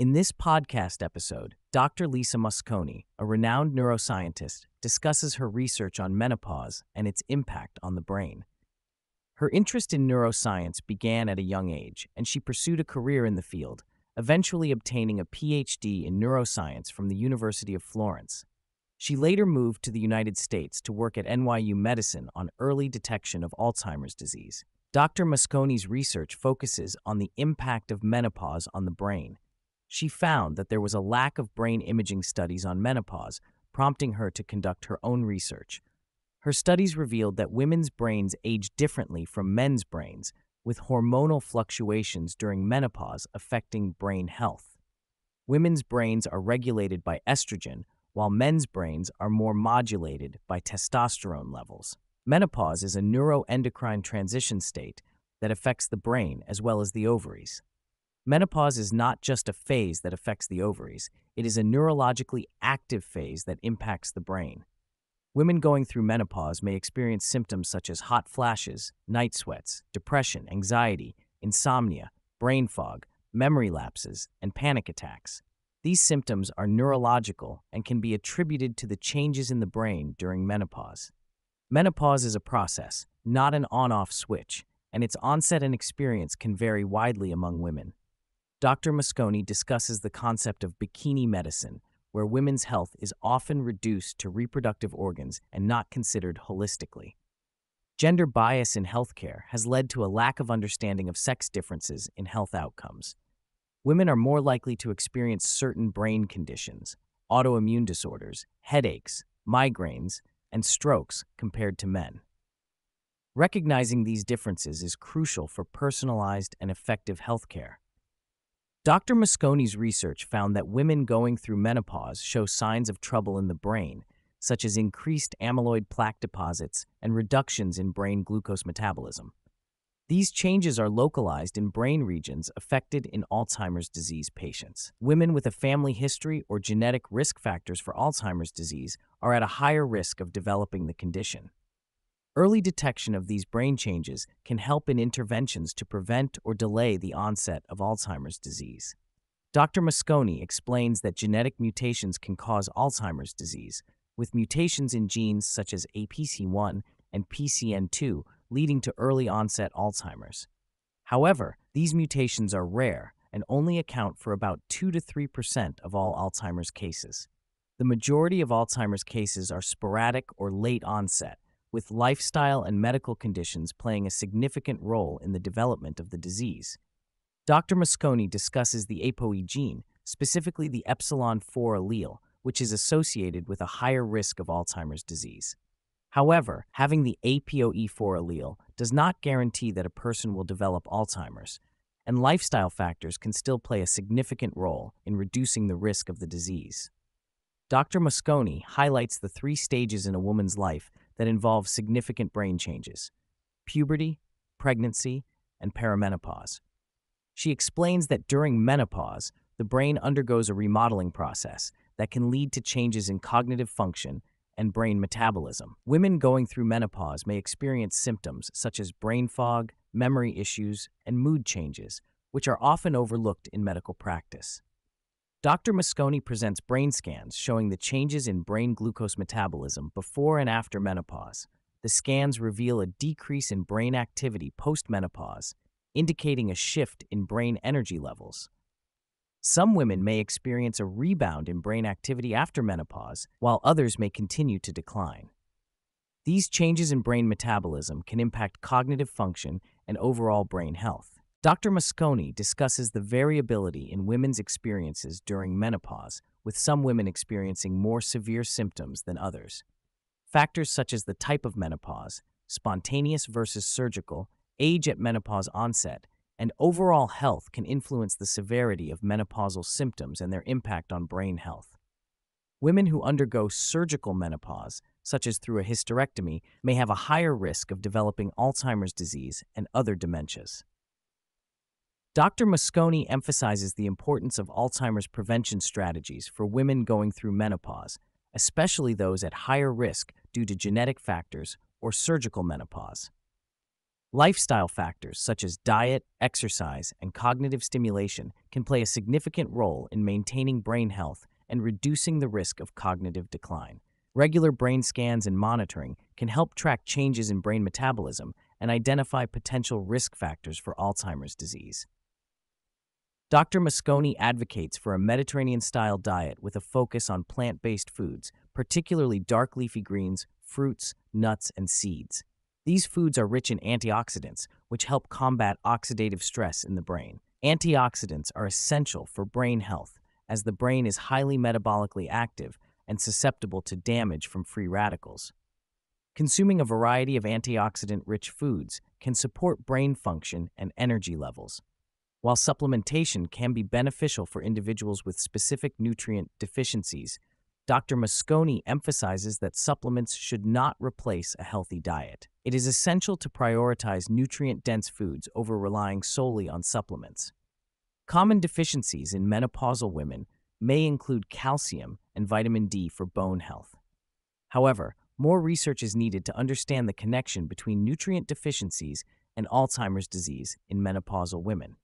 In this podcast episode, Dr. Lisa Mosconi, a renowned neuroscientist, discusses her research on menopause and its impact on the brain. Her interest in neuroscience began at a young age, and she pursued a career in the field, eventually obtaining a PhD in neuroscience from the University of Florence. She later moved to the United States to work at NYU Medicine on early detection of Alzheimer's disease. Dr. Mosconi's research focuses on the impact of menopause on the brain she found that there was a lack of brain imaging studies on menopause, prompting her to conduct her own research. Her studies revealed that women's brains age differently from men's brains, with hormonal fluctuations during menopause affecting brain health. Women's brains are regulated by estrogen, while men's brains are more modulated by testosterone levels. Menopause is a neuroendocrine transition state that affects the brain as well as the ovaries. Menopause is not just a phase that affects the ovaries, it is a neurologically active phase that impacts the brain. Women going through menopause may experience symptoms such as hot flashes, night sweats, depression, anxiety, insomnia, brain fog, memory lapses, and panic attacks. These symptoms are neurological and can be attributed to the changes in the brain during menopause. Menopause is a process, not an on off switch, and its onset and experience can vary widely among women. Dr. Mosconi discusses the concept of bikini medicine, where women's health is often reduced to reproductive organs and not considered holistically. Gender bias in healthcare has led to a lack of understanding of sex differences in health outcomes. Women are more likely to experience certain brain conditions, autoimmune disorders, headaches, migraines, and strokes compared to men. Recognizing these differences is crucial for personalized and effective healthcare. Dr. Mosconi's research found that women going through menopause show signs of trouble in the brain, such as increased amyloid plaque deposits and reductions in brain glucose metabolism. These changes are localized in brain regions affected in Alzheimer's disease patients. Women with a family history or genetic risk factors for Alzheimer's disease are at a higher risk of developing the condition. Early detection of these brain changes can help in interventions to prevent or delay the onset of Alzheimer's disease. Dr. Mosconi explains that genetic mutations can cause Alzheimer's disease, with mutations in genes such as PSEN1 and PSEN2 leading to early onset Alzheimer's. However, these mutations are rare and only account for about 2 to 3% of all Alzheimer's cases. The majority of Alzheimer's cases are sporadic or late onset, with lifestyle and medical conditions playing a significant role in the development of the disease. Dr. Mosconi discusses the ApoE gene, specifically the epsilon 4 allele, which is associated with a higher risk of Alzheimer's disease. However, having the APOE4 allele does not guarantee that a person will develop Alzheimer's, and lifestyle factors can still play a significant role in reducing the risk of the disease. Dr. Mosconi highlights the three stages in a woman's life that involve significant brain changes puberty, pregnancy, and perimenopause. She explains that during menopause, the brain undergoes a remodeling process that can lead to changes in cognitive function and brain metabolism. Women going through menopause may experience symptoms such as brain fog, memory issues, and mood changes, which are often overlooked in medical practice. Dr. Mosconi presents brain scans showing the changes in brain glucose metabolism before and after menopause. The scans reveal a decrease in brain activity post-menopause, indicating a shift in brain energy levels. Some women may experience a rebound in brain activity after menopause, while others may continue to decline. These changes in brain metabolism can impact cognitive function and overall brain health. Dr. Mosconi discusses the variability in women's experiences during menopause, with some women experiencing more severe symptoms than others. Factors such as the type of menopause, spontaneous versus surgical, age at menopause onset, and overall health can influence the severity of menopausal symptoms and their impact on brain health. Women who undergo surgical menopause, such as through a hysterectomy, may have a higher risk of developing Alzheimer's disease and other dementias. Dr. Mosconi emphasizes the importance of Alzheimer's prevention strategies for women going through menopause, especially those at higher risk due to genetic factors or surgical menopause. Lifestyle factors such as diet, exercise, and cognitive stimulation can play a significant role in maintaining brain health and reducing the risk of cognitive decline. Regular brain scans and monitoring can help track changes in brain metabolism and identify potential risk factors for Alzheimer's disease. Dr. Mosconi advocates for a Mediterranean style diet with a focus on plant based foods, particularly dark leafy greens, fruits, nuts, and seeds. These foods are rich in antioxidants, which help combat oxidative stress in the brain. Antioxidants are essential for brain health, as the brain is highly metabolically active and susceptible to damage from free radicals. Consuming a variety of antioxidant rich foods can support brain function and energy levels. While supplementation can be beneficial for individuals with specific nutrient deficiencies, Dr. Mosconi emphasizes that supplements should not replace a healthy diet. It is essential to prioritize nutrient dense foods over relying solely on supplements. Common deficiencies in menopausal women may include calcium and vitamin D for bone health. However, more research is needed to understand the connection between nutrient deficiencies and Alzheimer's disease in menopausal women.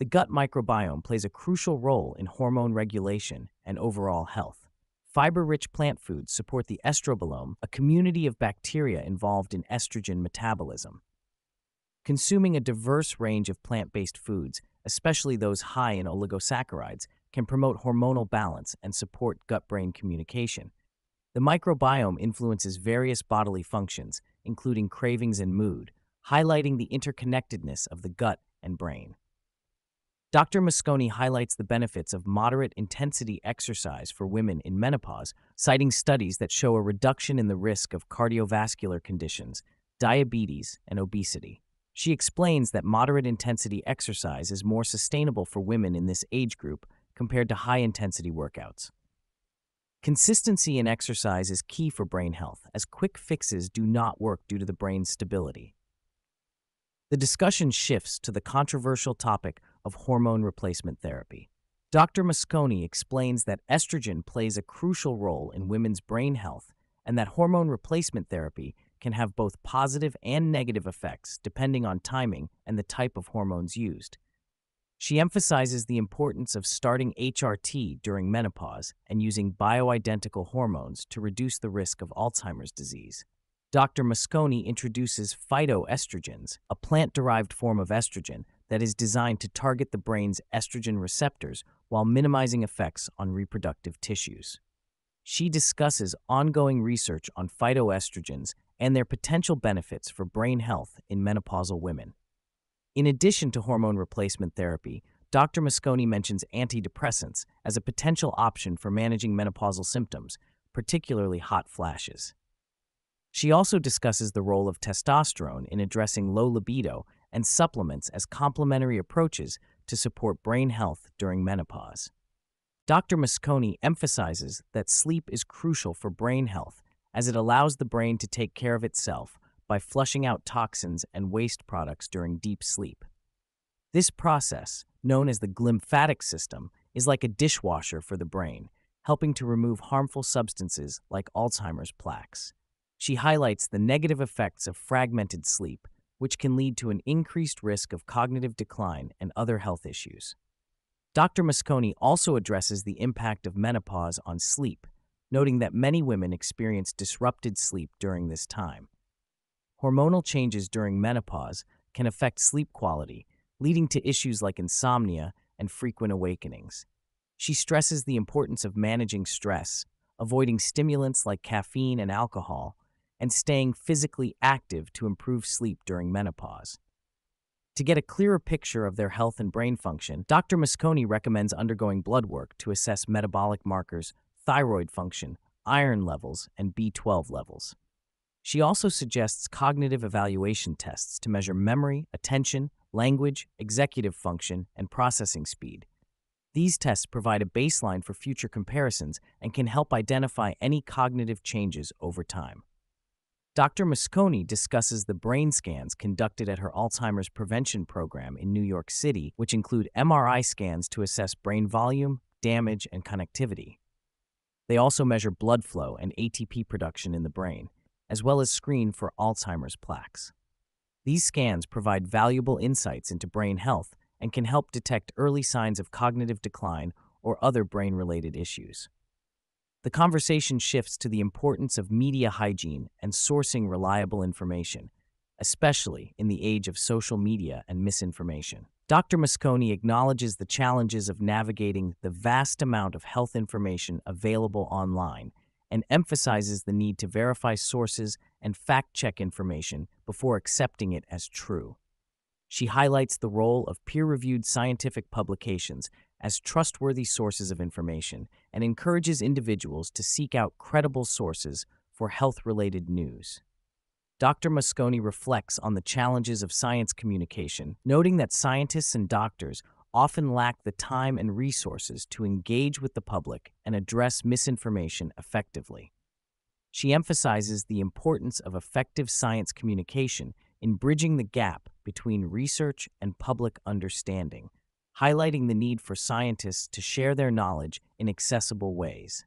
The gut microbiome plays a crucial role in hormone regulation and overall health. Fiber rich plant foods support the estrobolome, a community of bacteria involved in estrogen metabolism. Consuming a diverse range of plant based foods, especially those high in oligosaccharides, can promote hormonal balance and support gut brain communication. The microbiome influences various bodily functions, including cravings and mood, highlighting the interconnectedness of the gut and brain. Dr. Mosconi highlights the benefits of moderate intensity exercise for women in menopause, citing studies that show a reduction in the risk of cardiovascular conditions, diabetes, and obesity. She explains that moderate intensity exercise is more sustainable for women in this age group compared to high intensity workouts. Consistency in exercise is key for brain health, as quick fixes do not work due to the brain's stability. The discussion shifts to the controversial topic of hormone replacement therapy. Dr. Mosconi explains that estrogen plays a crucial role in women's brain health and that hormone replacement therapy can have both positive and negative effects depending on timing and the type of hormones used. She emphasizes the importance of starting HRT during menopause and using bioidentical hormones to reduce the risk of Alzheimer's disease. Dr. Mosconi introduces phytoestrogens, a plant derived form of estrogen that is designed to target the brain's estrogen receptors while minimizing effects on reproductive tissues. She discusses ongoing research on phytoestrogens and their potential benefits for brain health in menopausal women. In addition to hormone replacement therapy, Dr. Mosconi mentions antidepressants as a potential option for managing menopausal symptoms, particularly hot flashes. She also discusses the role of testosterone in addressing low libido and supplements as complementary approaches to support brain health during menopause. Dr. Mosconi emphasizes that sleep is crucial for brain health as it allows the brain to take care of itself by flushing out toxins and waste products during deep sleep. This process, known as the glymphatic system, is like a dishwasher for the brain, helping to remove harmful substances like Alzheimer's plaques. She highlights the negative effects of fragmented sleep which can lead to an increased risk of cognitive decline and other health issues. Dr. Mosconi also addresses the impact of menopause on sleep, noting that many women experience disrupted sleep during this time. Hormonal changes during menopause can affect sleep quality, leading to issues like insomnia and frequent awakenings. She stresses the importance of managing stress, avoiding stimulants like caffeine and alcohol, and staying physically active to improve sleep during menopause. To get a clearer picture of their health and brain function, Dr. Mosconi recommends undergoing blood work to assess metabolic markers, thyroid function, iron levels, and B12 levels. She also suggests cognitive evaluation tests to measure memory, attention, language, executive function, and processing speed. These tests provide a baseline for future comparisons and can help identify any cognitive changes over time. Dr. Mosconi discusses the brain scans conducted at her Alzheimer's prevention program in New York City, which include MRI scans to assess brain volume, damage, and connectivity. They also measure blood flow and ATP production in the brain, as well as screen for Alzheimer's plaques. These scans provide valuable insights into brain health and can help detect early signs of cognitive decline or other brain related issues. The conversation shifts to the importance of media hygiene and sourcing reliable information, especially in the age of social media and misinformation. Dr. Mosconi acknowledges the challenges of navigating the vast amount of health information available online and emphasizes the need to verify sources and fact check information before accepting it as true. She highlights the role of peer reviewed scientific publications as trustworthy sources of information and encourages individuals to seek out credible sources for health related news. Dr. Mosconi reflects on the challenges of science communication, noting that scientists and doctors often lack the time and resources to engage with the public and address misinformation effectively. She emphasizes the importance of effective science communication in bridging the gap between research and public understanding, highlighting the need for scientists to share their knowledge in accessible ways.